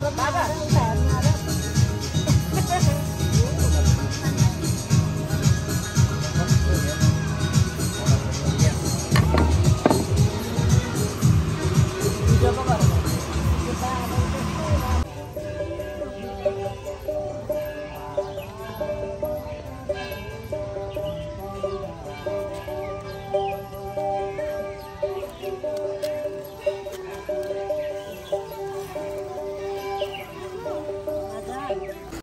拿着